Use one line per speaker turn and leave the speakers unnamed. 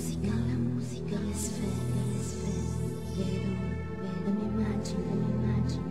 musica, la musica, le sfere, le sfere, vedo, vedo, mi immagino, mi immagino.